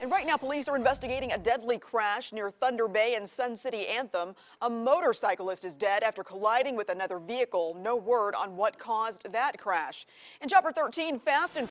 And right now, police are investigating a deadly crash near Thunder Bay and Sun City Anthem. A motorcyclist is dead after colliding with another vehicle. No word on what caused that crash. In Chopper 13, Fast and